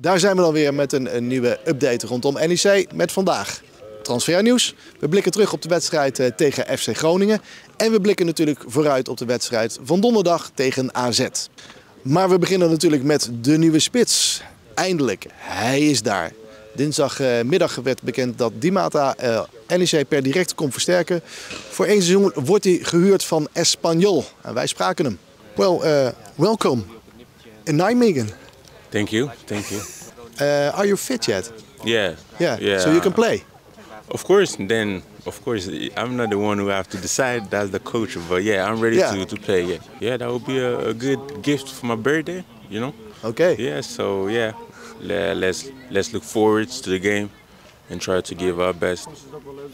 Daar zijn we dan weer met een, nieuwe update rondom NEC met vandaag transfernieuws. We blikken terug op de wedstrijd eh, tegen FC Groningen. En we blikken natuurlijk vooruit op de wedstrijd van donderdag tegen AZ. Maar we beginnen natuurlijk met de nieuwe spits. Eindelijk, hij is daar. Dinsdagmiddag werd bekend dat Dimata uh, NEC per direct komt versterken. Voor één seizoen wordt hij gehuurd van Espanyol. En wij spraken hem. Well, uh, welcome in Nijmegen. Thank you, thank you. Uh, are you fit yet? Yeah. Yeah. Yeah. So you can play. Of course, then of course I'm not the one who have to decide. That's the coach. But yeah, I'm ready Yeah. to, to play. Yeah, yeah, that would be a, a good gift for my birthday. You know. Okay. Yeah. So yeah, let's let's look forward to the game and try to give our best.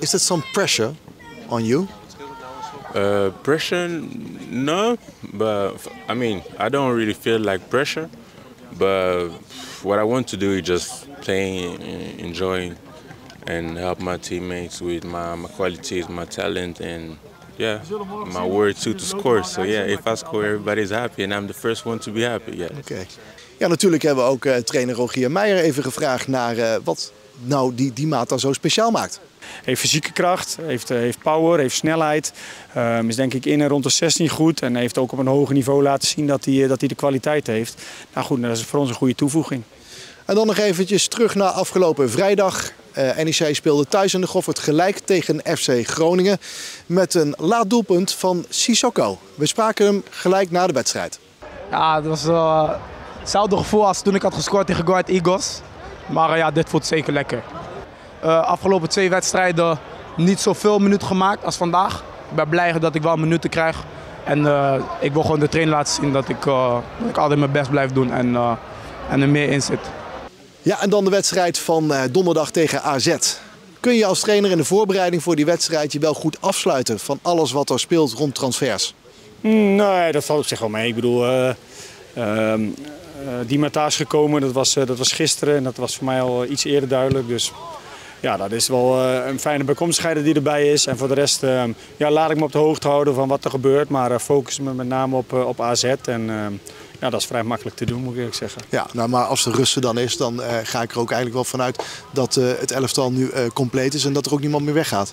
Is that some pressure on you? Uh, pressure, no, but I mean I don't really feel like pressure. But what I want to do is just playing, enjoying, and help my teammates with my, my qualities, my talent, and yeah, my word too to score. So yeah, if I score, everybody's happy, and I'm the first one to be happy. Yeah. Oké. Ja, natuurlijk hebben we ook eh, trainer Rogier Meijer even gevraagd naar eh, wat nou die, die Mata zo speciaal maakt. Heeft fysieke kracht, heeft, eh, heeft power, heeft snelheid. Ehm, is denk ik in en rond de 16 goed. En heeft ook op een hoger niveau laten zien dat hij, eh, dat hij de kwaliteit heeft. Nou goed, dat is voor ons een goede toevoeging. En dan nog eventjes terug naar afgelopen vrijdag. Eh NEC speelde thuis in de Goffert gelijk tegen FC Groningen. Met een laat doelpunt van Sissoko. We spraken hem gelijk na de wedstrijd. Ja, het was eh, hetzelfde gevoel als toen ik had gescoord tegen Go Ahead Eagles. Maar eh, ja, dit voelt zeker lekker. Eh, afgelopen twee wedstrijden niet zoveel minuten gemaakt als vandaag. Ik ben blij dat ik wel minuten krijg. En eh, ik wil gewoon de trainer laten zien dat ik, eh, dat ik altijd mijn best blijf doen en, eh, en er meer in zit. Ja, en dan de wedstrijd van eh, donderdag tegen AZ. Kun je als trainer in de voorbereiding voor die wedstrijd je wel goed afsluiten van alles wat er speelt rond transfers? Mm, Nee, dat valt op zich wel mee. Ik bedoel, eh ehm, eh, die Mata is gekomen, dat was, eh, dat was gisteren en dat was voor mij al iets eerder duidelijk. Dus ja, dat is wel eh, een fijne bijkomstigheid die erbij is. En voor de rest eh, ja, laat ik me op de hoogte houden van wat er gebeurt. Maar eh, focus me met name op, eh, op AZ. En eh, ja, dat is vrij makkelijk te doen, moet ik eerlijk zeggen. Ja, nou, maar als de rust er dan is, dan eh, ga ik er ook eigenlijk wel vanuit dat eh, het elftal nu eh, compleet is en dat er ook niemand meer weggaat.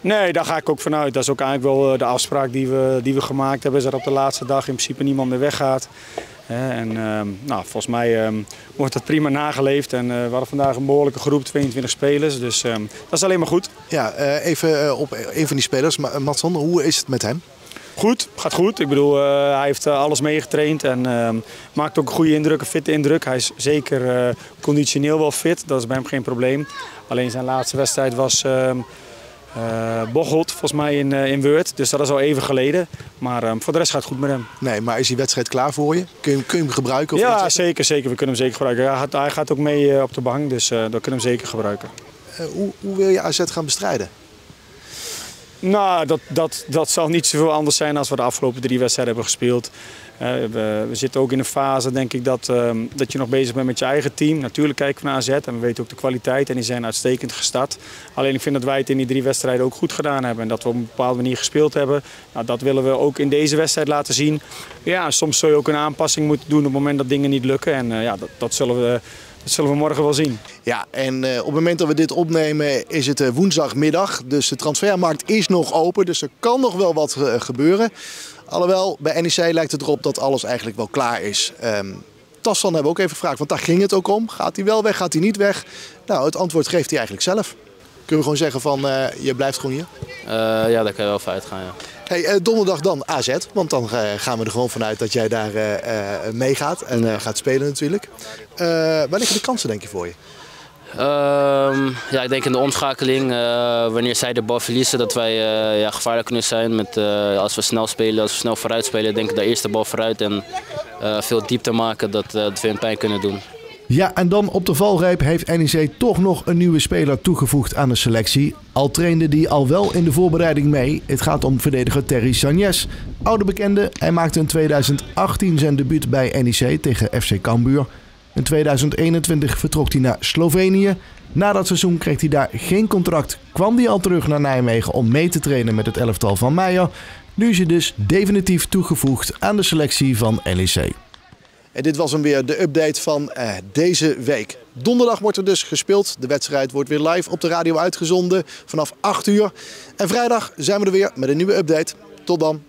Nee, daar ga ik ook vanuit. Dat is ook eigenlijk wel eh, de afspraak die we, die we gemaakt hebben. Is dat op de laatste dag in principe niemand meer weggaat. En ehm, nou, volgens mij ehm, wordt dat prima nageleefd. En eh, we hadden vandaag een behoorlijke groep, 22 spelers. Dus ehm, dat is alleen maar goed. Ja, eh, even eh, op een van die spelers, Ma- Matson, hoe is het met hem? Goed, gaat goed. Ik bedoel, hij heeft alles meegetraind en maakt ook een goede indruk, een fitte indruk. Hij is zeker conditioneel wel fit, dat is bij hem geen probleem. Alleen zijn laatste wedstrijd was Bocholt, volgens mij in, eh, in Word. Dus dat is al even geleden. Maar ehm, voor de rest gaat het goed met hem. Nee, maar is die wedstrijd klaar voor je? Kun je, kun je hem gebruiken? Of ja, zeker, zeker. We kunnen hem zeker gebruiken. Hij gaat, hij gaat ook mee eh, op de bank, dus dat kunnen we hem zeker gebruiken. Hoe, hoe wil je AZ gaan bestrijden? Nou, dat, dat, dat zal niet zoveel anders zijn als we de afgelopen drie wedstrijden hebben gespeeld. We, we zitten ook in een fase, denk ik, dat, ehm, dat je nog bezig bent met je eigen team. Natuurlijk kijken we naar AZ en we weten ook de kwaliteit en die zijn uitstekend gestart. Alleen ik vind dat wij het in die drie wedstrijden ook goed gedaan hebben en dat we op een bepaalde manier gespeeld hebben. Nou, dat willen we ook in deze wedstrijd laten zien. Ja, soms zul je ook een aanpassing moeten doen op het moment dat dingen niet lukken. En eh, ja, dat, dat, zullen we, dat zullen we morgen wel zien. Ja, en eh, op het moment dat we dit opnemen is het eh, woensdagmiddag. Dus de transfermarkt is nog open, dus er kan nog wel wat eh, gebeuren. Alhoewel, bij NEC lijkt het erop dat alles eigenlijk wel klaar is. Ehm Tassan hebben we ook even gevraagd, want daar ging het ook om. Gaat hij wel weg, gaat hij niet weg? Nou, het antwoord geeft hij eigenlijk zelf. Kunnen we gewoon zeggen van, eh, je blijft gewoon hier? Eh, ja, daar kan je wel voor uitgaan, ja. Hey, eh, donderdag dan AZ, want dan eh, gaan we er gewoon vanuit dat jij daar eh, meegaat en gaat spelen natuurlijk. Waar liggen de kansen denk je voor je? Ehm, ja, ik denk in de omschakeling, wanneer zij de bal verliezen, dat wij ja, gevaarlijk kunnen zijn. Met, als we snel spelen, als we snel vooruit spelen, denk ik de eerste bal vooruit en veel diepte maken, dat, dat we hun pijn kunnen doen. Ja, en dan op de valreep heeft NEC toch nog een nieuwe speler toegevoegd aan de selectie. Al trainde die al wel in de voorbereiding mee. Het gaat om verdediger Terry Sagnes. Oude bekende, hij maakte in 2018 zijn debuut bij NEC tegen FC Cambuur. In 2021 vertrok hij naar Slovenië. Na dat seizoen kreeg hij daar geen contract. Kwam hij al terug naar Nijmegen om mee te trainen met het elftal van Meijer. Nu is hij dus definitief toegevoegd aan de selectie van NEC. En dit was hem weer, de update van uh, deze week. Donderdag wordt er dus gespeeld. De wedstrijd wordt weer live op de radio uitgezonden vanaf 8 uur. En vrijdag zijn we er weer met een nieuwe update. Tot dan.